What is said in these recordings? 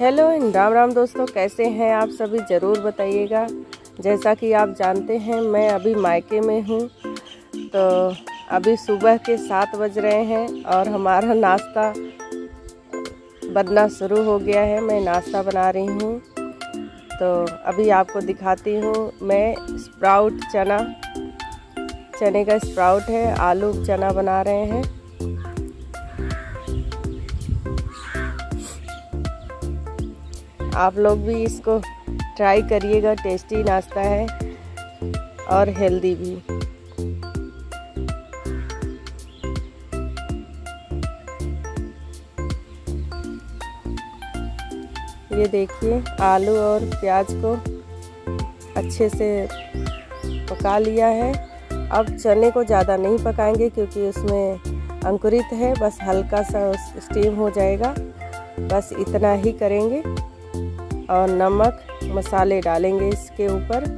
Hello इन राम राम दोस्तों, कैसे हैं आप सभी? ज़रूर बताइएगा। जैसा कि आप जानते हैं, मैं अभी मायके में हूँ। तो अभी सुबह के सात बज रहे हैं और हमारा नाश्ता बनना शुरू हो गया है। मैं नाश्ता बना रही हूँ। तो अभी आपको दिखाती हूँ, मैं स्प्राउट चना, चने का स्प्राउट है, आलू चना बना रहे हैं। आप लोग भी इसको ट्राई करिएगा टेस्टी नाश्ता है और हेल्दी भी। ये देखिए, आलू और प्याज को अच्छे से पका लिया है। अब चने को ज़्यादा नहीं पकाएँगे क्योंकि उसमें अंकुरित है, बस हल्का सा स्टीम हो जाएगा। बस इतना ही करेंगे। और नमक मसाले डालेंगे इसके ऊपर।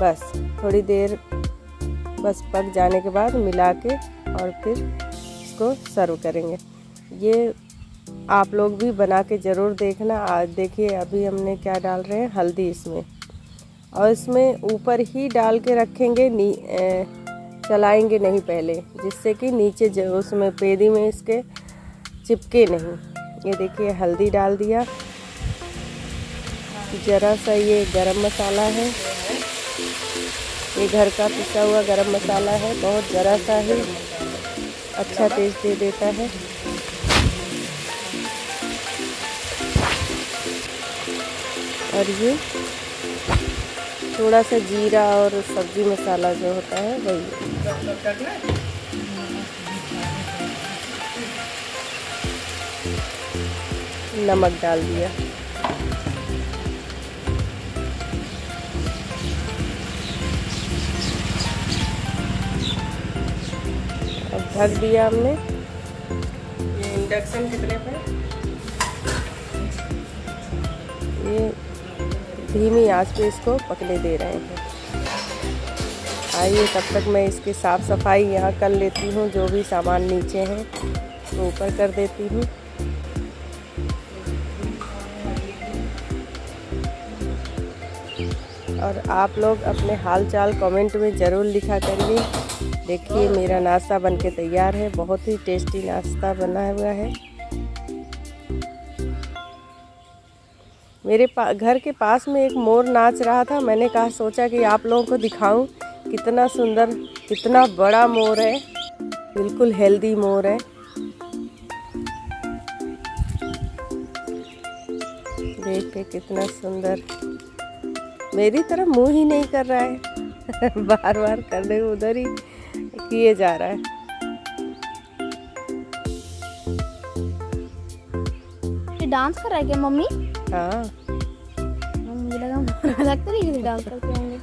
बस थोड़ी देर बस पक जाने के बाद मिला के और फिर इसको सर्व करेंगे। ये आप लोग भी बना के ज़रूर देखना। आज देखिए अभी हमने क्या डाल रहे हैं? हल्दी इसमें। और इसमें ऊपर ही डाल के रखेंगे नी ए, चलाएँगे नहीं पहले जिससे कि नीचे उसमें पेदी में इसके चिपके नहीं। ये देखिए हल्दी डाल दिया। ज़रा सा ये गरम मसाला है। ये घर का पिसा हुआ गरम मसाला है। बहुत ज़रा सा ही अच्छा टेस्ट दे देता है। और ये थोड़ा सा जीरा और सब्ज़ी मसाला जो होता है, वही। नमक डाल दिया। ढक दिया हमने। ये इंडक्शन कितने पे? ये धीमी आँच पे इसको पकने दे रहे हैं। आइए तब तक मैं इसकी साफ़ सफ़ाई यहाँ कर लेती हूँ जो भी सामान नीचे हैं तो ऊपर कर देती हूँ। और आप लोग अपने हाल चाल कमेंट में ज़रूर लिखा करिए। देखिए, मेरा नाश्ता बनके तैयार है। बहुत ही टेस्टी नाश्ता बना हुआ है। मेरे पा, घर के पास में एक मोर नाच रहा था। मैंने कहा, सोचा कि आप लोगों को दिखाऊँ कितना सुंदर, कितना बड़ा मोर है। बिल्कुल हेल्दी मोर है। देख के कितना सुंदर। मेरी तरफ़ मुँह ही नहीं कर रहा है। बार बार कर करने उधर ही। किए जा रहा है। डांस कर रहा है क्या मम्मी? हाँ। मुझे लगा तरीके से डांस करते होंगे।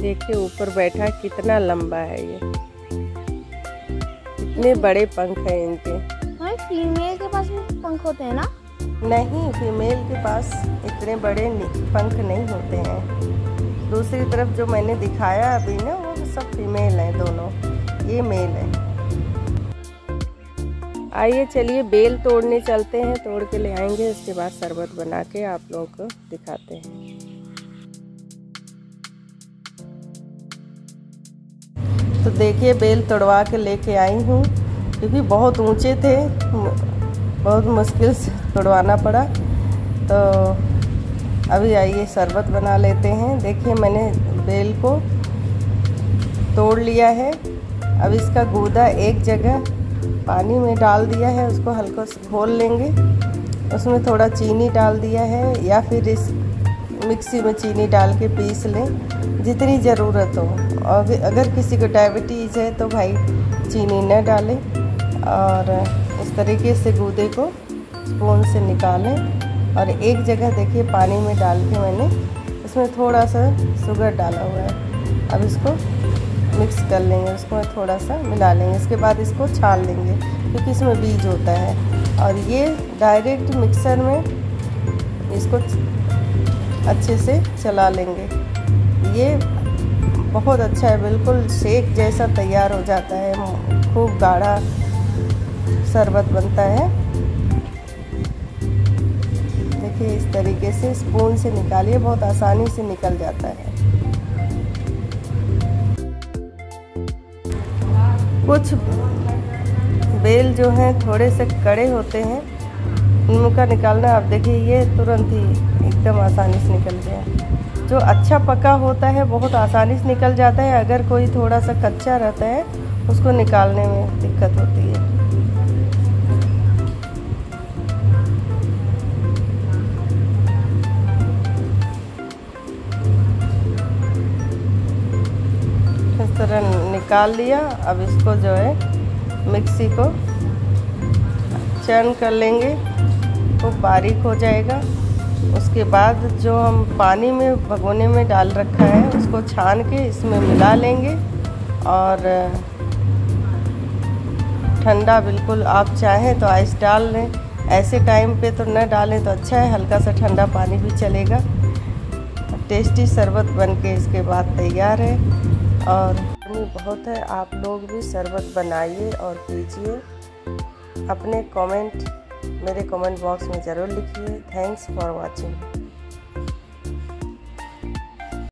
देखिए ऊपर बैठा कितना लंबा है ये। इतने बड़े पंख हैं इनके। हाँ फीमेल के पास भी पंख होते हैं ना? नहीं फीमेल के पास इतने बड़े पंख नहीं होते हैं। दूसरी तरफ़ जो मैंने दिखाया अभी ना वो सब फीमेल हैं दोनों। ये मेल है। आइए चलिए बेल तोड़ने चलते हैं तोड़ के ले आएँगे उसके बाद शरबत बना के आप लोगों को दिखाते हैं। तो देखिए, बेल तोड़वा के लेके आई हूँ, क्योंकि बहुत ऊँचे थे, बहुत मुश्किल से तोड़वाना पड़ा। तो अभी आइए, शरबत बना लेते हैं। देखिए, मैंने बेल को तोड़ लिया है। अब इसका गूदा एक जगह पानी में डाल दिया है, उसको हल्का से घोल लेंगे। उसमें थोड़ा चीनी डाल दिया है, या फिर इस मिक्सी में चीनी डाल के पीस लें, जितनी ज़रूरत हो। और अगर किसी को डायबिटीज़ है तो भाई चीनी न डालें और इस तरीके से गूदे को स्पून से निकालें और एक जगह देखिए पानी में डाल के मैंने इसमें थोड़ा सा शुगर डाला हुआ है। अब इसको मिक्स कर लेंगे, उसको थोड़ा सा मिला लेंगे। इसके बाद इसको छान लेंगे, क्योंकि इसमें बीज होता है। और ये डायरेक्ट मिक्सर में इसको इसको अच्छे से चला लेंगे। ये बहुत अच्छा है, बिल्कुल शेक जैसा तैयार हो जाता है, खूब गाढ़ा शरबत बनता है। देखिए, इस तरीके से स्पून से निकालिए, बहुत आसानी से निकल जाता है। कुछ बेल जो हैं, थोड़े से कड़े होते हैं। उनका निकालना, आप देखिए, ये तुरंत ही एकदम आसानी से निकल गया। जो अच्छा पका होता है, बहुत आसानी से निकल जाता है। अगर कोई थोड़ा सा कच्चा रहता है, उसको निकालने में दिक्कत होती है। इस तरह निकाल लिया। अब इसको जो है, मिक्सी को चर्न कर लेंगे। तो बारीक हो जाएगा। उसके बाद जो हम पानी में, भगोने में डाल रखा है, उसको छान के इसमें मिला लेंगे और, ठंडा बिल्कुल आप चाहें तो आइस डाल लें। ऐसे टाइम पे तो न डालें तो अच्छा है, हल्का सा ठंडा पानी भी चलेगा। टेस्टी शरबत बन के इसके बाद तैयार है। और बहुत है, आप लोग भी शरबत बनाइए और पीजिए। अपने कमेंट मेरे कमेंट बॉक्स में ज़रूर लिखिए। Thanks for watching